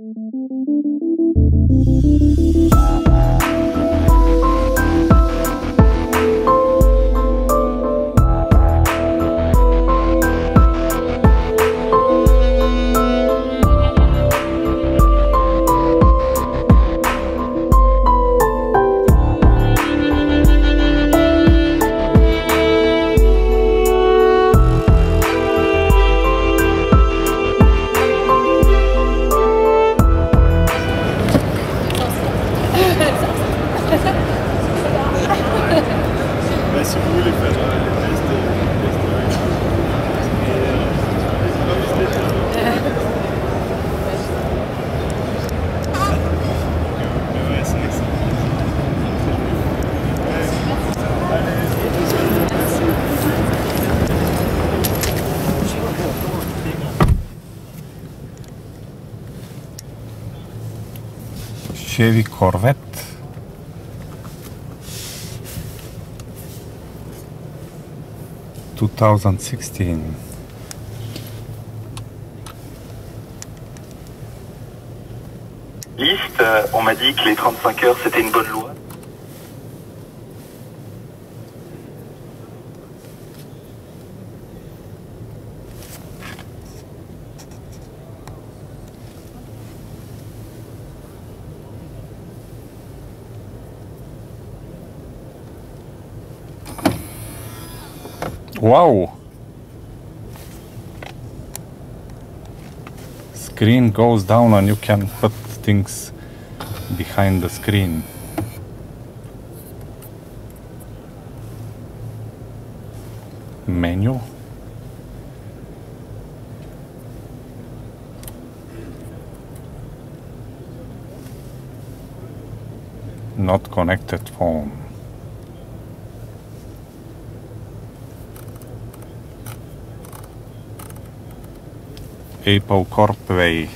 Bah, Chevy Corvette. Two thousand. Liste, on m'a dit que les 35 heures c'était une bonne loi. Wow! Screen goes down and you can put things behind the screen. Menu. Not connected phone. Apple Corpway.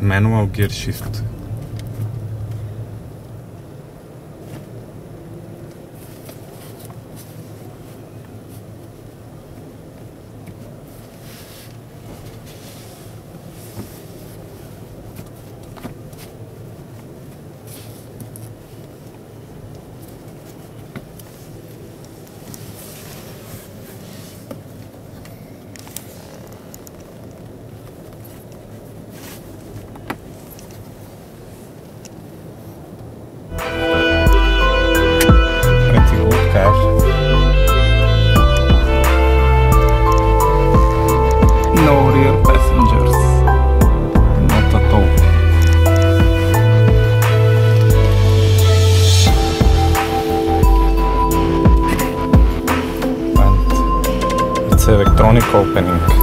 Manual gear shift. No rear passengers. Not at all. And it's electronic opening.